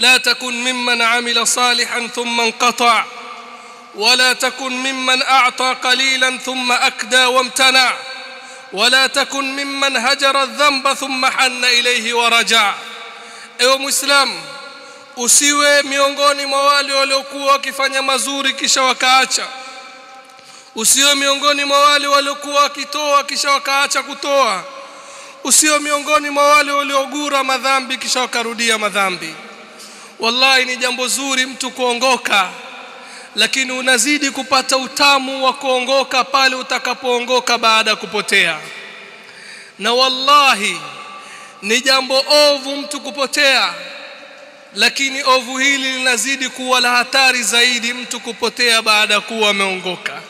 لا تكن ممن عمل صالحا ثم انقطع ولا تكن ممن اعطى قليلا ثم اكدى وامتنع ولا تكن ممن هجر الذنب ثم حن اليه ورجع ewe muislamu usiwe miongoni mwa wale waliokuwa wakifanya mazuri kisha wakaacha usiwe miongoni mwa wale waliokuwa wakitoa kisha wakaacha kutoa usiwe miongoni mwa wale waliogura madhambi kisha wakarudia madhambi wallahi ni jambo zuri mtu kuongoka lakini unazidi kupata utamu wa kuongoka pale utakapoongoka baada ya kupotea. Na wallahi ni jambo ovu mtu kupotea lakini ovu hili linazidi kuwa la hatari zaidi mtu kupotea baada ya kuwa ameongoka.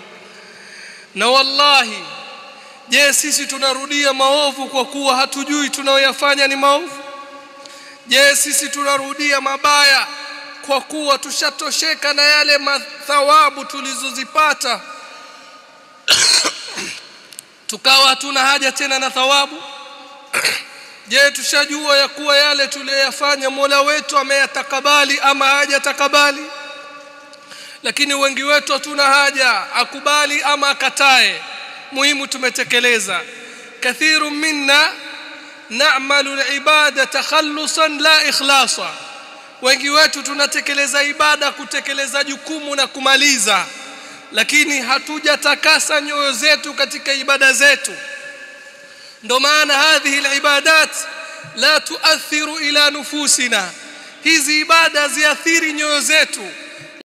Na wallahi je sisi tunarudia maovu kwa kuwa hatujui tunayoyafanya ni maovu je sisi tunarudia mabaya kwa kuwa tushatosheka na yale mathawabu tulizozipata? Tukawa hatuna haja tena na thawabu? Je tushajua ya kuwa yale tuliyoyafanya Mola wetu ameyatakabali ama hajatakabali lakini wengi wetu hatuna haja akubali ama akatae. Muhimu tumetekeleza. Kathiru minna na'malu al-ibada takhallusan la ikhlasa. Wengi wetu tunatekeleza ibada kutekeleza jukumu na kumaliza lakini hatujatakasa nyoyo zetu katika ibada zetu. Ndo maana hadhihi alibadat la tuathiru ila nufusina. Hizi ibada ziathiri nyoyo zetu